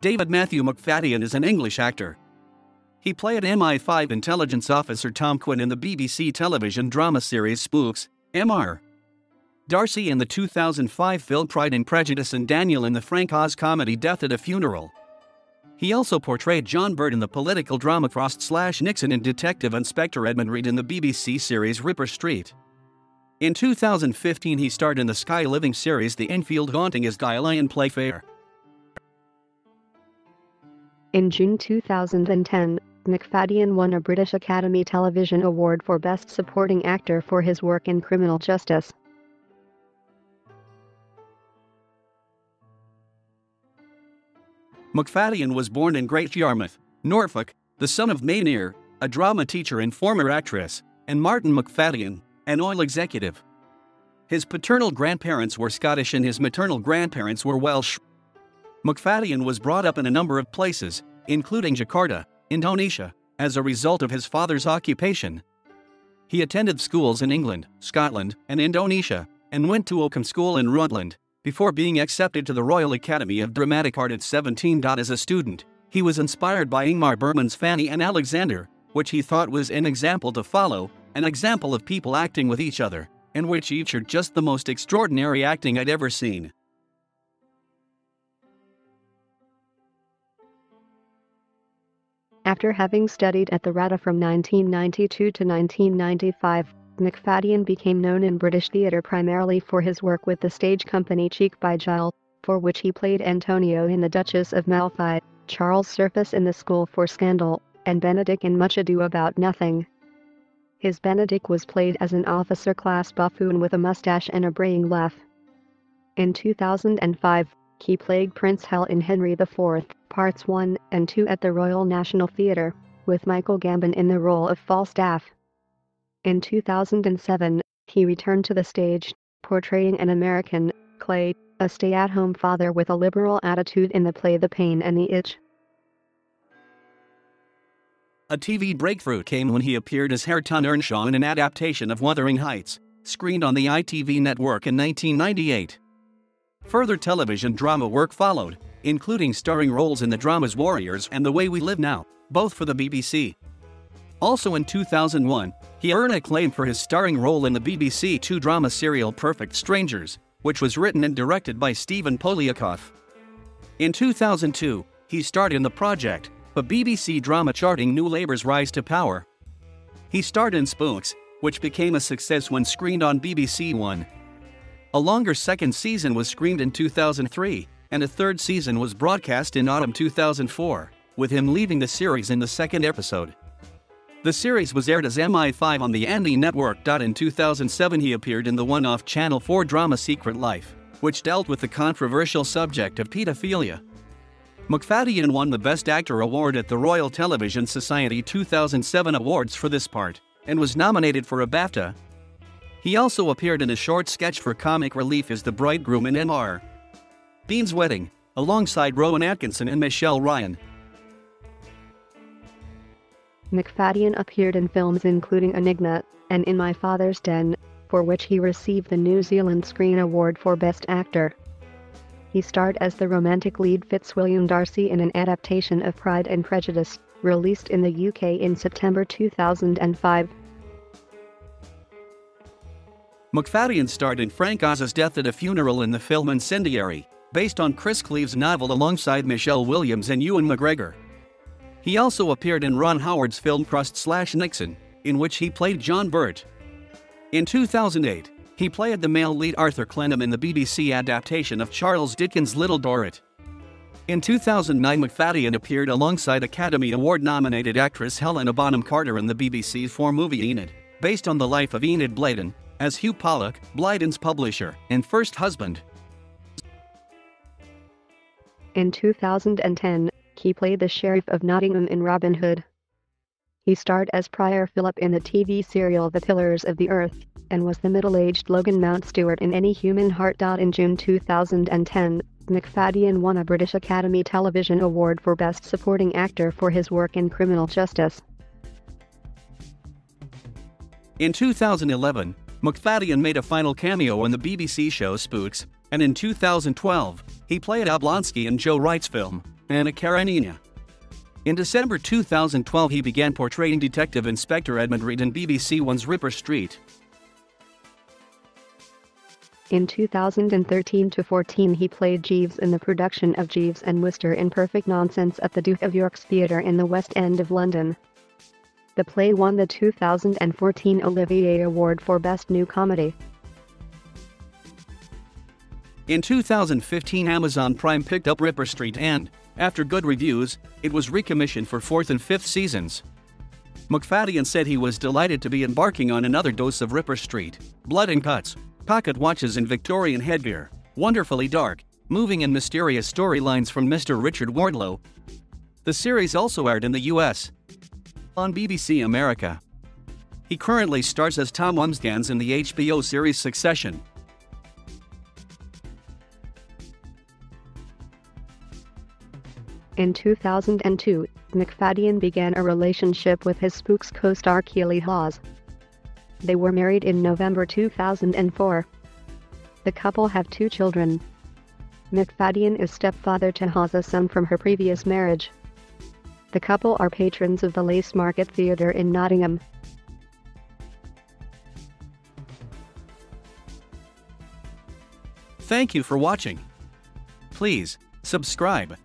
David Matthew Macfadyen is an English actor. He played MI5 intelligence officer Tom Quinn in the BBC television drama series Spooks, MR. Darcy in the 2005 film Pride and Prejudice and Daniel in the Frank Oz comedy Death at a Funeral. He also portrayed John Birt in the political drama Frost slash Nixon and Detective Inspector Edmund Reed in the BBC series Ripper Street. In 2015, he starred in the Sky Living series The Enfield Haunting as Guy Lyon Playfair. In June 2010, Macfadyen won a British Academy Television Award for Best Supporting Actor for his work in criminal justice. Macfadyen was born in Great Yarmouth, Norfolk, the son of Meinir, a drama teacher and former actress, and Martin Macfadyen, an oil executive. His paternal grandparents were Scottish and his maternal grandparents were Welsh. Macfadyen was brought up in a number of places, including Jakarta, Indonesia, as a result of his father's occupation. He attended schools in England, Scotland, and Indonesia, and went to Oakham School in Rutland, before being accepted to the Royal Academy of Dramatic Art at 17. As a student, he was inspired by Ingmar Bergman's Fanny and Alexander, which he thought was an example to follow, an example of people acting with each other, and which featured just the most extraordinary acting I'd ever seen. After having studied at the RADA from 1992 to 1995, Macfadyen became known in British theatre primarily for his work with the stage company Cheek by Jowl, for which he played Antonio in The Duchess of Malfi, Charles Surface in The School for Scandal, and Benedick in Much Ado About Nothing. His Benedick was played as an officer class buffoon with a mustache and a braying laugh. In 2005, he played Prince Hal in Henry IV, Parts 1 and 2 at the Royal National Theatre, with Michael Gambon in the role of Falstaff. In 2007, he returned to the stage, portraying an American, Clay, a stay-at-home father with a liberal attitude in the play The Pain and the Itch. A TV breakthrough came when he appeared as Hareton Earnshaw in an adaptation of Wuthering Heights, screened on the ITV network in 1998. Further television drama work followed, including starring roles in the dramas Warriors and The Way We Live Now, both for the BBC. Also in 2001, he earned acclaim for his starring role in the BBC Two drama serial Perfect Strangers, which was written and directed by Stephen Poliakoff. In 2002, he starred in The Project, a BBC drama charting New Labour's rise to power. He starred in Spooks, which became a success when screened on BBC One. A longer second season was screened in 2003, and a third season was broadcast in autumn 2004, with him leaving the series in the second episode. The series was aired as MI5 on the A&E Network. In 2007, he appeared in the one off Channel 4 drama Secret Life, which dealt with the controversial subject of pedophilia. Macfadyen won the Best Actor award at the Royal Television Society 2007 Awards for this part, and was nominated for a BAFTA. He also appeared in a short sketch for comic relief as the bridegroom in MR. Bean's Wedding, alongside Rowan Atkinson and Michelle Ryan. Macfadyen appeared in films including Enigma and In My Father's Den, for which he received the New Zealand Screen Award for Best Actor. He starred as the romantic lead Fitzwilliam Darcy in an adaptation of Pride and Prejudice, released in the UK in September 2005. Macfadyen starred in Frank Oz's Death at a Funeral in the film Incendiary, based on Chris Cleave's novel alongside Michelle Williams and Ewan McGregor. He also appeared in Ron Howard's film Frost Slash Nixon, in which he played John Birt. In 2008, he played the male lead Arthur Clennam in the BBC adaptation of Charles Dickens' Little Dorrit. In 2009, Macfadyen appeared alongside Academy Award nominated actress Helena Bonham Carter in the BBC's four movie Enid, based on the life of Enid Blyton, as Hugh Pollock, Blyton's publisher and first husband. In 2010, he played the Sheriff of Nottingham in Robin Hood. He starred as Prior Philip in the TV serial The Pillars of the Earth, and was the middle-aged Logan Mountstuart in Any Human Heart. In June 2010, Macfadyen won a British Academy Television Award for Best Supporting Actor for his work in criminal justice. In 2011, Macfadyen made a final cameo on the BBC show Spooks, and in 2012, he played Oblonsky in Joe Wright's film, Anna Karenina. In December 2012, he began portraying Detective Inspector Edmund Reed in BBC One's Ripper Street. In 2013 to 14 he played Jeeves in the production of Jeeves and Wooster in Perfect Nonsense at the Duke of York's Theatre in the West End of London. The play won the 2014 Olivier Award for Best New Comedy. In 2015 Amazon Prime picked up Ripper Street and, after good reviews, it was recommissioned for fourth and fifth seasons. Macfadyen said he was delighted to be embarking on another dose of Ripper Street, blood and cuts, pocket watches and Victorian headgear, wonderfully dark, moving and mysterious storylines from Mr. Richard Warlow. The series also aired in the US on BBC America. He currently stars as Tom Wambsgans in the HBO series Succession. In 2002, Macfadyen began a relationship with his Spooks co-star Keeley Hawes. They were married in November 2004. The couple have two children. Macfadyen is stepfather to Hawes' son from her previous marriage. The couple are patrons of the Lace Market Theatre in Nottingham. Thank you for watching. Please, subscribe.